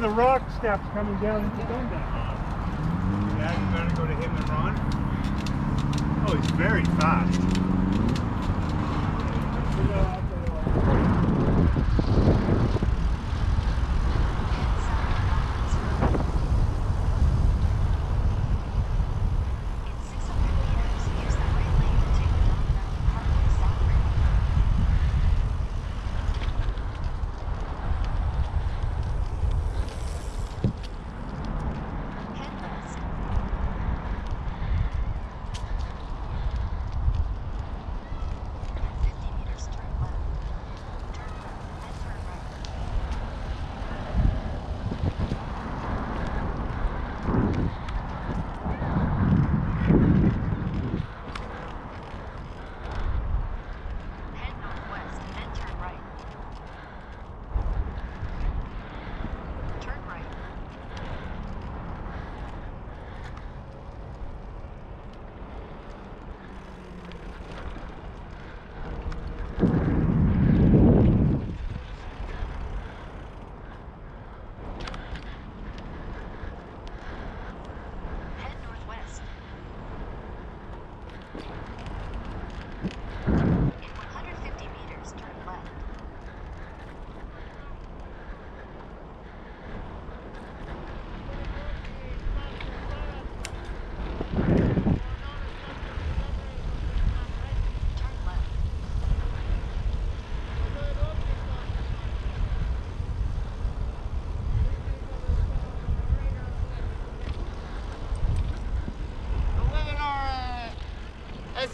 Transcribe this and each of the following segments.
the rock steps coming down into Dundas. You better go to him and Ron. Oh, he's very fast.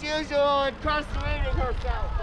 As usual, uh, incarcerating herself.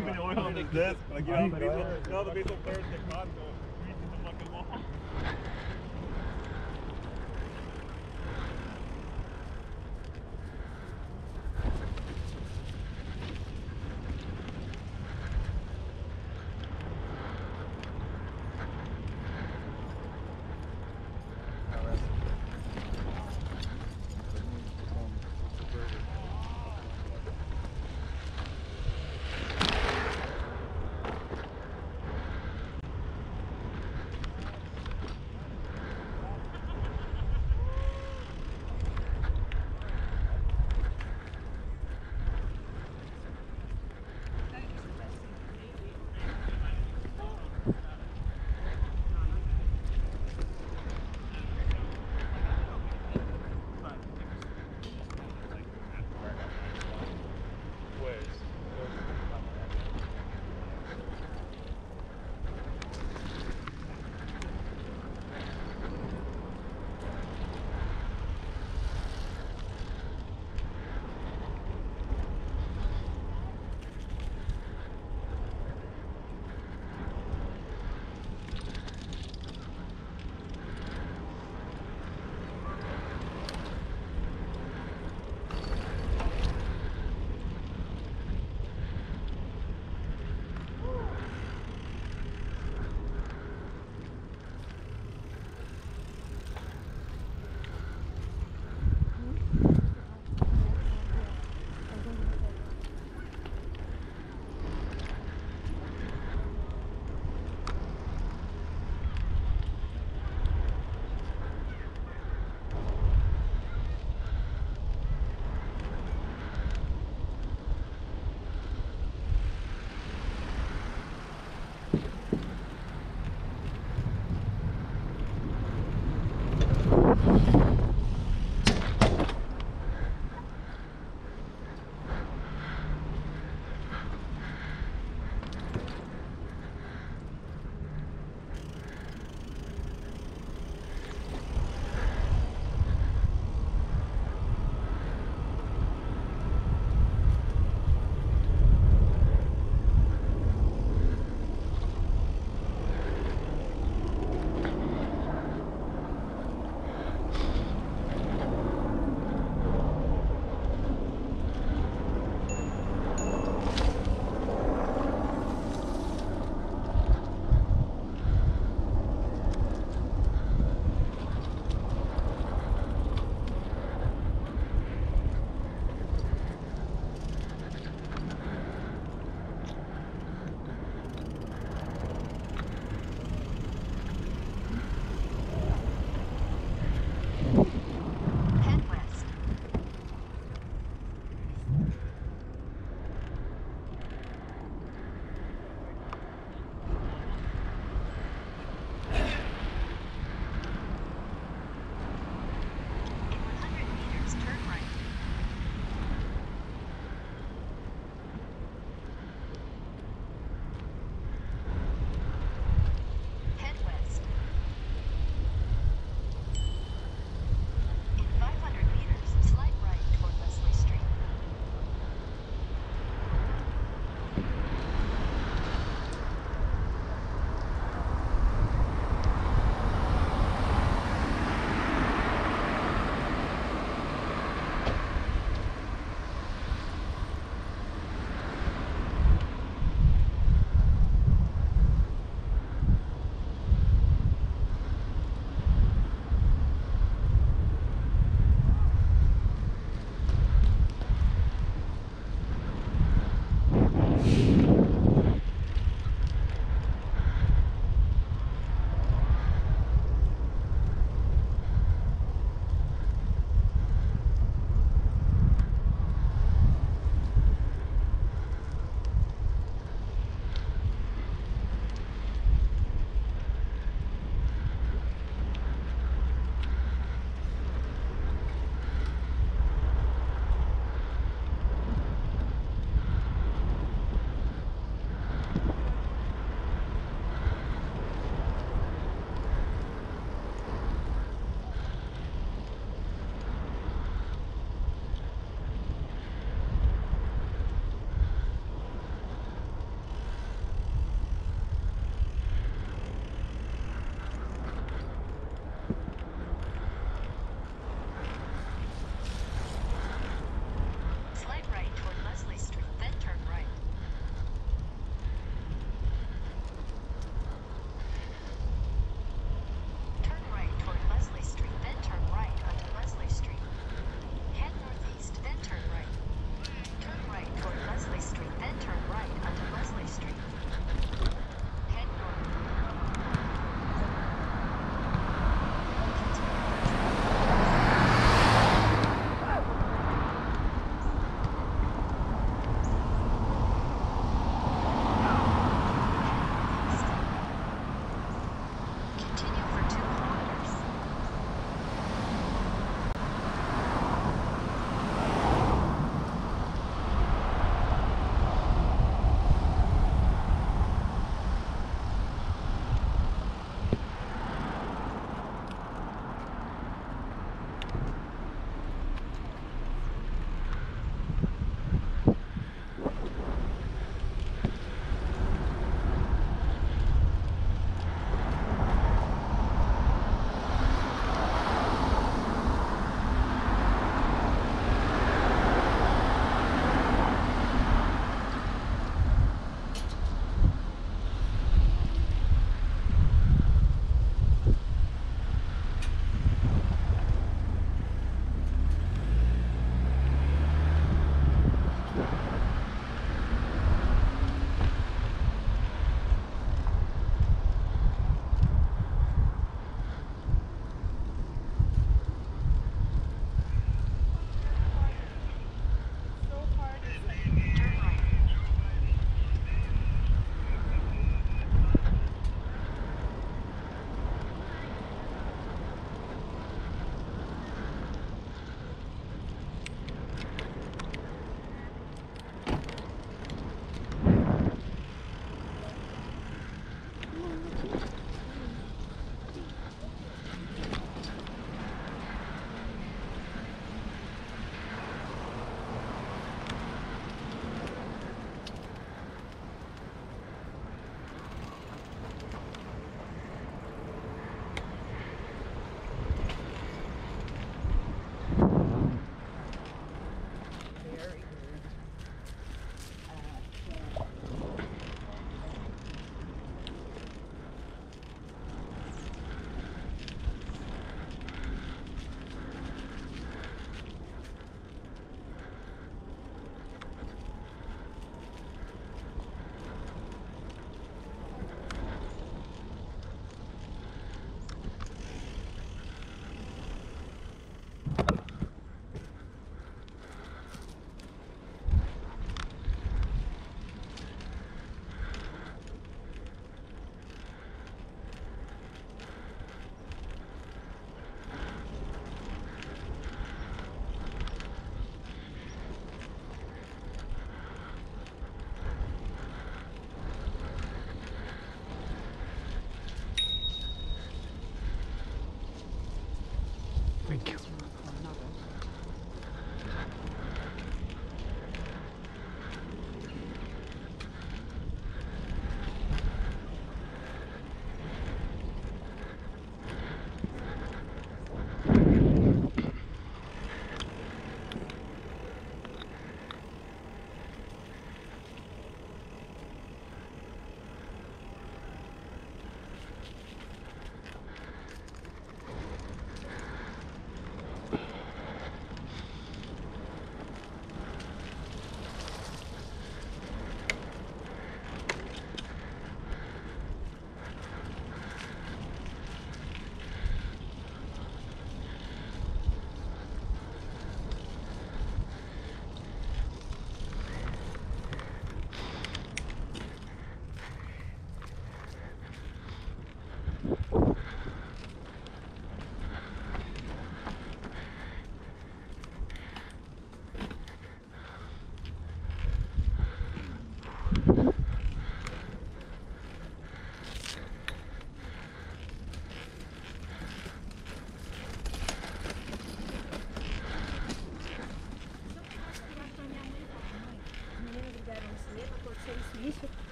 The oil on the disc. Like, you know, the baseball, no, the baseball players get caught, so